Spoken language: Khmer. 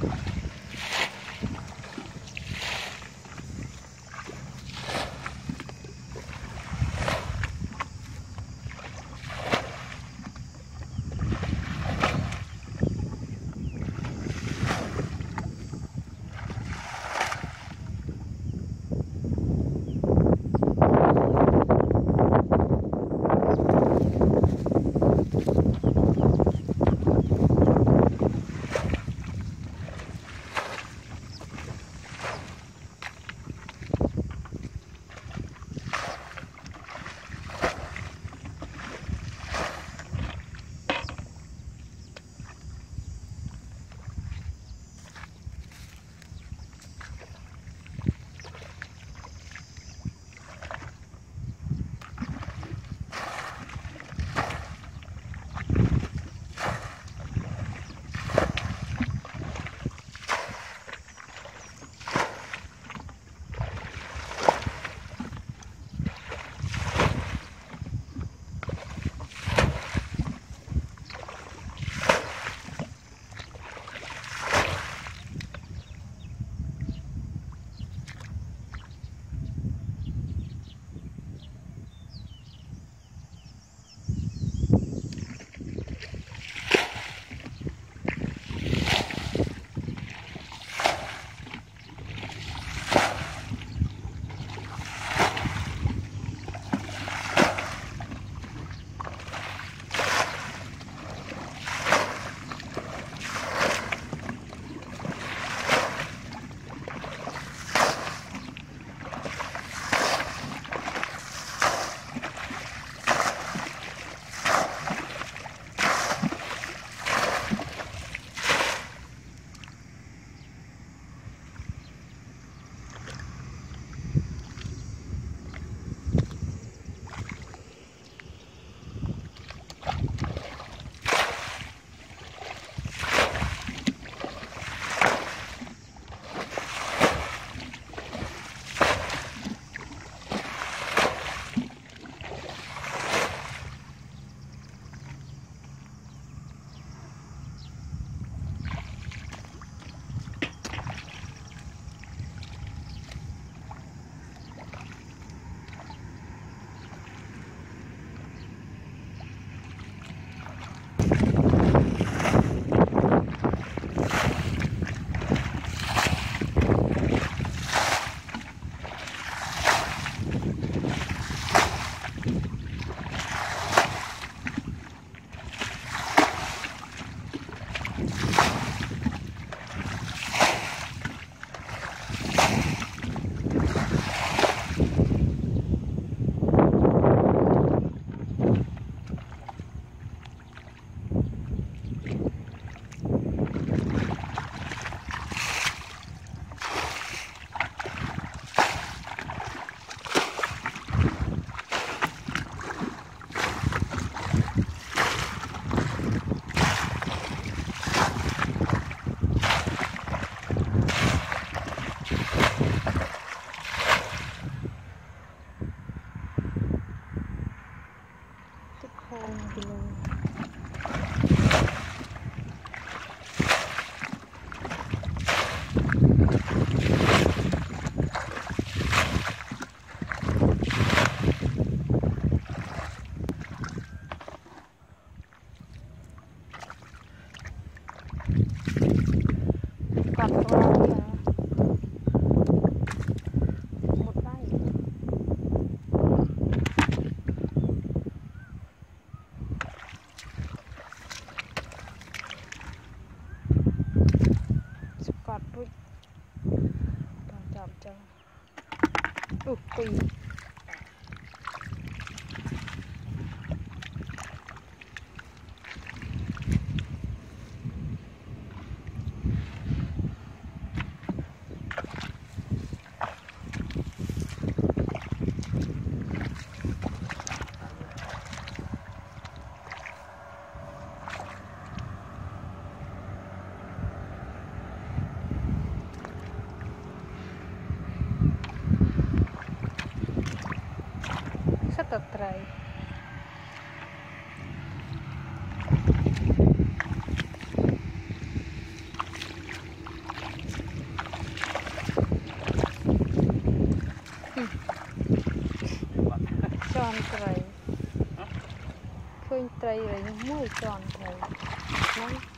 Good. the cold below. 不可以。 សិតតែត្រីជាន់ត្រីឃើញត្រីហើយមួយជាន់ត្រីហ្នឹង